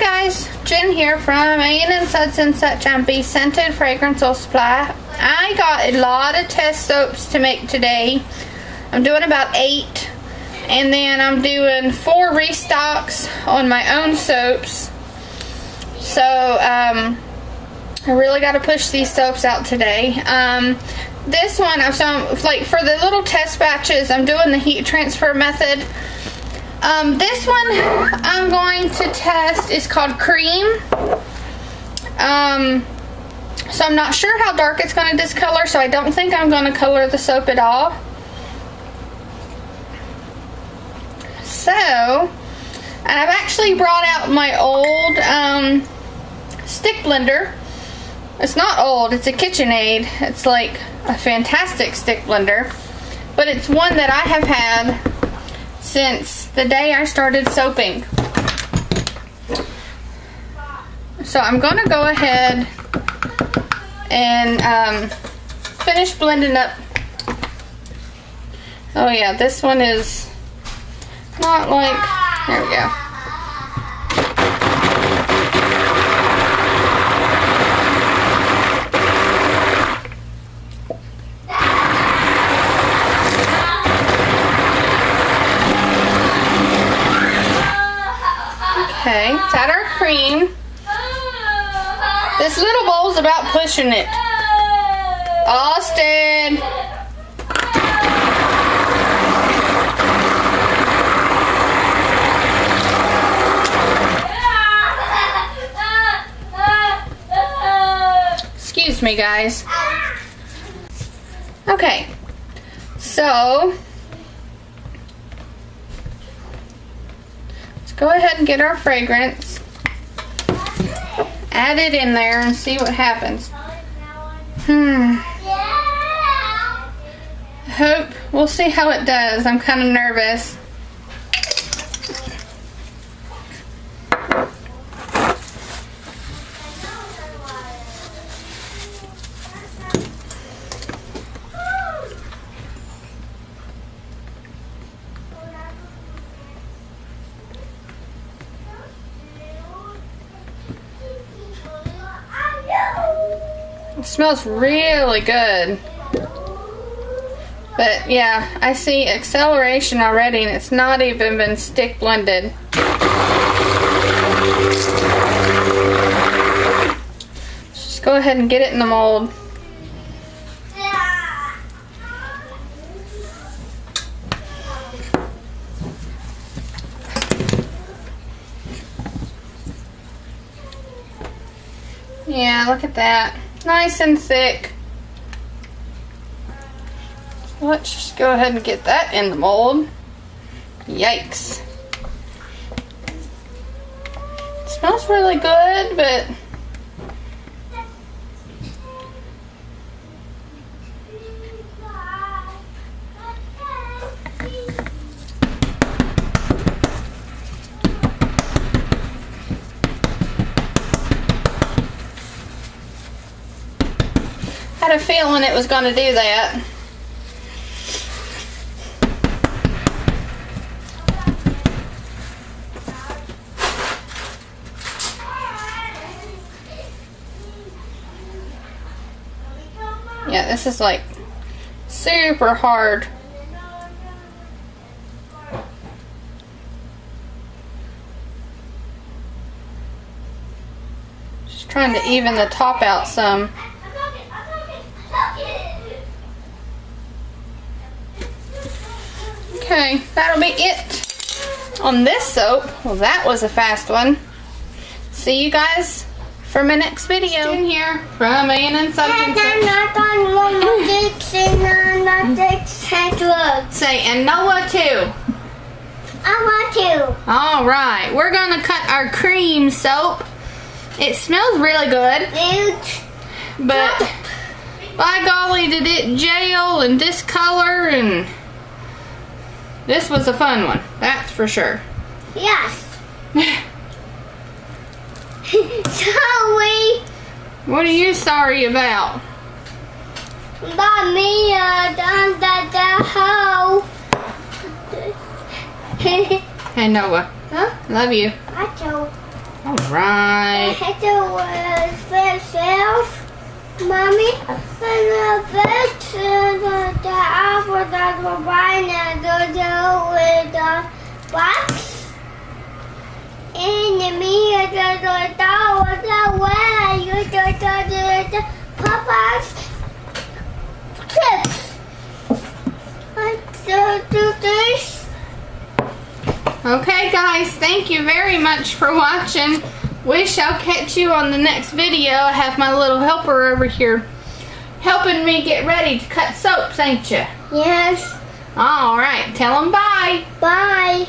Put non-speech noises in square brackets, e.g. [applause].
Guys, Jen here from A&M Suds and Such and Be Scented Fragrance Supply. I got a lot of test soaps to make today. I'm doing about eight and then I'm doing four restocks on my own soaps. So um, I really got to push these soaps out today. Um, this one, I'm so like for the little test batches, I'm doing the heat transfer method. Um, this one I'm going to test is called Cream. Um, so I'm not sure how dark it's going to discolor, so I don't think I'm going to color the soap at all. So, I've actually brought out my old um, stick blender. It's not old, it's a KitchenAid. It's like a fantastic stick blender. But it's one that I have had since the day I started soaping. So I'm going to go ahead and um, finish blending up. Oh yeah, this one is not like, there we go. Okay, it's at our cream. This little bowl's about pushing it. Austin! Excuse me, guys. Okay, so go ahead and get our fragrance. Add it in there and see what happens. Hmm. Hope, we'll see how it does. I'm kind of nervous. It smells really good. But yeah, I see acceleration already and it's not even been stick blended. Just go ahead and get it in the mold. Yeah, look at that. Nice and thick. Let's just go ahead and get that in the mold. Yikes. It smells really good, but had a feeling it was going to do that. Yeah, this is like super hard. Just trying to even the top out some. Okay, that'll be it on this soap. Well, that was a fast one. See you guys for my next video. In here from A&M Suds and Such. Say, and Noah too. I want to. All right, we're gonna cut our cream soap. It smells really good, but by golly, did it gel and discolor and this was a fun one, that's for sure. Yes. [laughs] Sorry. What are you sorry about? But me uh, down that the hole. Hey Noah, huh? love you. I told. All right. had to wear myself. Mommy, and the bed apple that and the with the box. The me and the dog was the way you the the Papa's chips. Okay, guys, thank you very much for watching. Wish I'll catch you on the next video. I have my little helper over here helping me get ready to cut soaps, ain't you? Yes. All right, tell them bye. Bye.